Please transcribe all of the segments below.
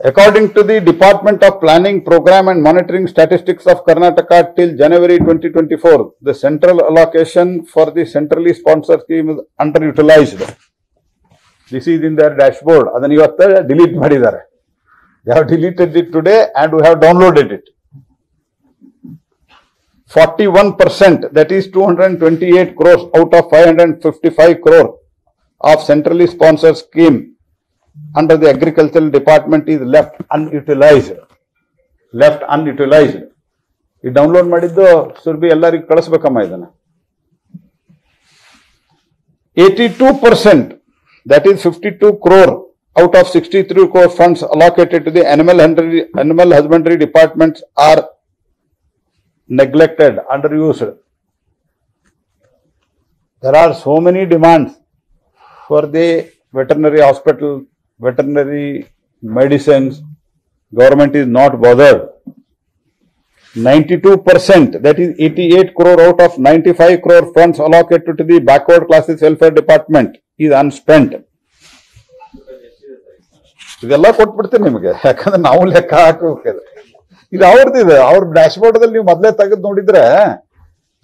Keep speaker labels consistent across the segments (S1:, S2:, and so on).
S1: According to the Department of Planning, Program and Monitoring Statistics of Karnataka till January 2024, the central allocation for the centrally sponsored scheme is underutilized. This is in their dashboard. ಅದನ್ನ ಇವತ್ತ delete ಮಾಡಿದ್ದಾರೆ. They have deleted it today and we have downloaded it. Forty-one percent, that is two hundred and twenty-eight crores out of five hundred and fifty-five crore of centrally sponsored scheme under the agricultural department is left unutilized. Left unutilized. ಈ download ಮಾಡಿದ್ದು ಸುರ್ಬಿ ಎಲ್ಲರಿಗೂ ಕಳಿಸ್ಬೇಕಮ್ಮ ಇದನ್ನ eighty-two percent that is 52 crore out of 63 crore funds allocated to the animal husbandry, animal husbandry departments are neglected, underused. There are so many demands for the veterinary hospital, veterinary medicines. Government is not bothered. 92%, that is 88 crore out of 95 crore funds allocated to the backward classes welfare department is unspent. ಇದೆಲ್ಲ ಕೊಟ್ಬಿಡ್ತೀನಿ ನಿಮಗೆ ಯಾಕಂದ್ರೆ ನಾವು ಲೆಕ್ಕ ಹಾಕಬೇಕು ಇದು ಅವ್ರದ್ದಿದೆ ಅವ್ರ dashboard ದಲ್ಲಿ ನೀವು ಮೊದಲೇ ತೆಗೆದು ನೋಡಿದ್ರೆ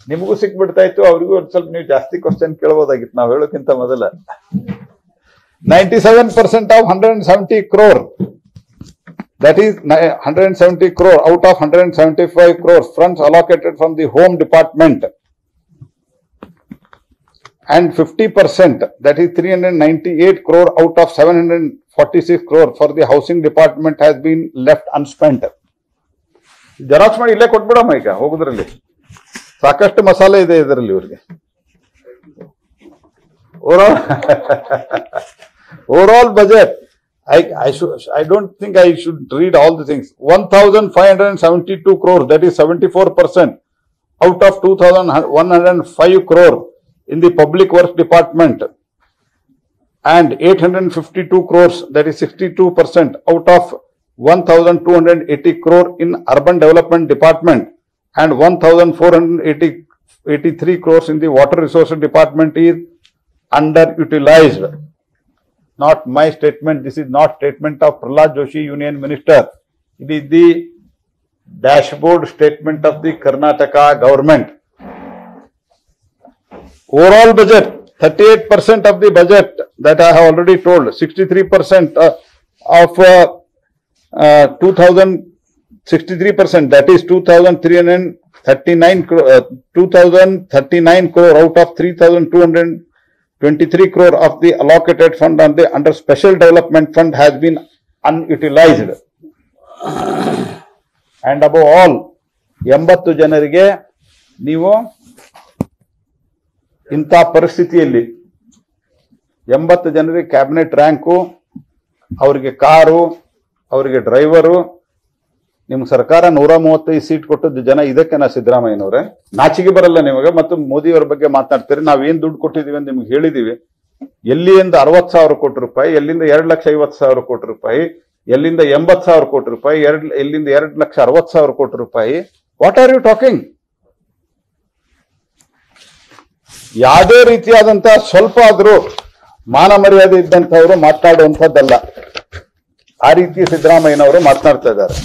S1: ನಿಮಗೂ ಸಿಕ್ಬಿಡ್ತಾ ಇತ್ತು ಅವ್ರಿಗೂ ಒಂದ್ ಸ್ವಲ್ಪ ನೀವು ಜಾಸ್ತಿ ಕ್ವಶನ್ ಕೇಳ್ಬೋದಾಗಿತ್ತು ನಾವು ಹೇಳೋಕ್ಕಿಂತ ಮೊದಲ ninety seven percent of hundred and seventy crore that is ni- 170 crore out of 175 crores funds allocated from the home department and 50 percent that is 398 crore out of 746 crore for the housing department has been left unspent xerox ಮಾಡಿ ಇಲ್ಲೇ ಕೊಟ್ಬಿಡಮ್ಮ ಈಗ ಹೋಗುದ್ರಲ್ಲಿ ಸಾಕಷ್ಟು ಮಸಾಲೆ ಇದೆ ಇದರಲ್ಲಿ ಇವ್ರಿಗೆ overall overall budget. I, I, should, I don't think I should read all the things. 1,572 crores, that is 74% out of 2,105 crore in the public works department and 852 crores, that is 62% out of 1,280 crore in urban development department and 1,483 crores in the water resources department is underutilized not my statement. This is not statement of Pralhad Joshi, Union Minister. It is the dashboard statement of the Karnataka government. Overall budget, thirty-eight percent of the budget that I have already told, sixty-three percent of uh, uh, two thousand, sixty-three percent, that is two thousand three hundred thirty-nine crore, uh, two thousand thirty-nine crore out of three thousand two hundred 23 crore of the allocated fund on the under special development fund has been unutilized. And above all, ಎಂಬತ್ತು ಜನರಿಗೆ ನೀವು ಇಂಥ ಪರಿಸ್ಥಿತಿಯಲ್ಲಿ ಎಂಬತ್ತು ಜನರಿಗೆ cabinet rank ಅವರಿಗೆ car ಅವರಿಗೆ driver ನಿಮ್ ಸರ್ಕಾರ ನೂರ ಮೂವತ್ತೈದು ಸೀಟ್ ಕೊಟ್ಟದ್ದು ಜನ ಇದಕ್ಕೆನಾ ಸಿದ್ದರಾಮಯ್ಯನವ್ರೆ. ನಾಚಿಗೆ ಬರಲ್ಲ ನಿಮಗೆ, ಮತ್ತು ಮೋದಿಯವರ ಬಗ್ಗೆ ಮಾತನಾಡ್ತೀರಿ ನಾವೇನ್ ದುಡ್ಡು ಕೊಟ್ಟಿದೀವಿ ಅಂತ ನಿಮ್ಗೆ ಹೇಳಿದೀವಿ. ಎಲ್ಲಿಂದ ಅರವತ್ ಸಾವಿರ ಕೋಟಿ ರೂಪಾಯಿ, ಎಲ್ಲಿಂದ ಎರಡ್ ಲಕ್ಷ ಐವತ್ ಸಾವಿರ ಕೋಟಿ ರೂಪಾಯಿ, ಎಲ್ಲಿಂದ ಎಂಬತ್ ಸಾವಿರ ಕೋಟಿ ರೂಪಾಯಿ, ಎರಡ್, ಎಲ್ಲಿಂದ ಎರಡ್ ಲಕ್ಷ ಅರವತ್ ಸಾವಿರ ಕೋಟಿ ರೂಪಾಯಿ. ವಾಟ್ ಆರ್ ಯು ಟಾಕಿಂಗ್ ಯಾವುದೇ ರೀತಿಯಾದಂತಹ ಸ್ವಲ್ಪ ಆದರೂ ಮಾನ ಮರ್ಯಾದೆ ಇದ್ದಂಥವ್ರು ಮಾತನಾಡುವಂಥದ್ದಲ್ಲ ಆ ರೀತಿ ಸಿದ್ದರಾಮಯ್ಯನವರು ಮಾತನಾಡ್ತಾ ಇದ್ದಾರೆ.